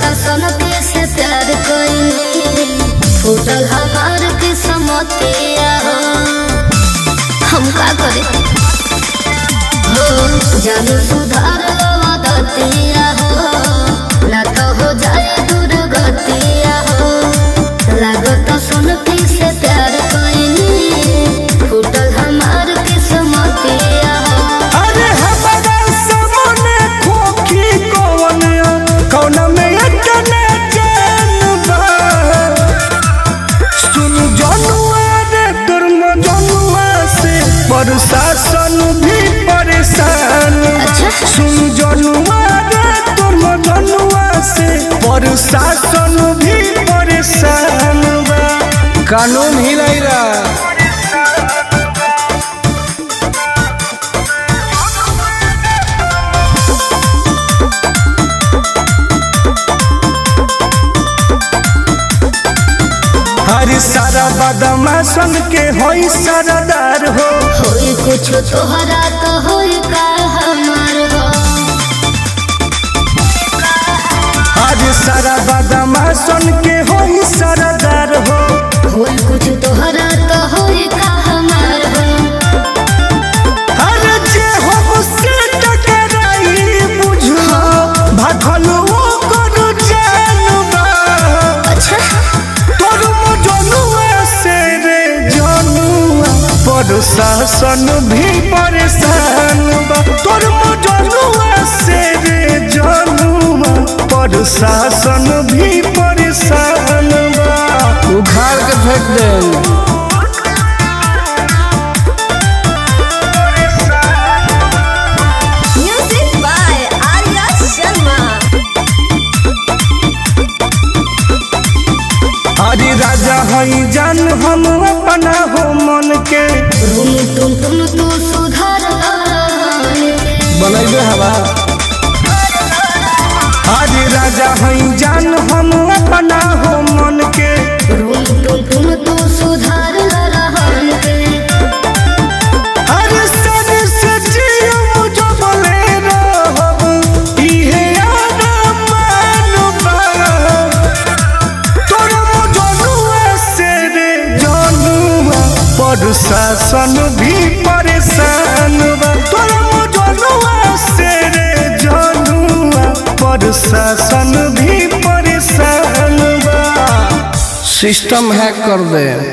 लागता सन के से प्यार फूटल हमार के हम का करे? हो जान सुधार हो ना तो हो हो लागता सन के से प्यार प्रशासन भी परेशान अच्छा। सुन जनुआ रे दुर्म जनुआ से प्रशासन भी परेशान बा कानून हिलाइला सारा संग के होई सरदार हो। होई कुछ तोहरा तो होई का हमार हो। आज सारा सुन के प्रशासन भी परेशान बा। तोर मजनुआ से रे जनुआ प्रशासन भी परेशान बा। उखाड़ के फेंक दे हरि राजा हई जान हम अपना प्रशासन भी परेशान से रे जनुआ। प्रशासन भी परेशान सिस्टम हैक कर दे।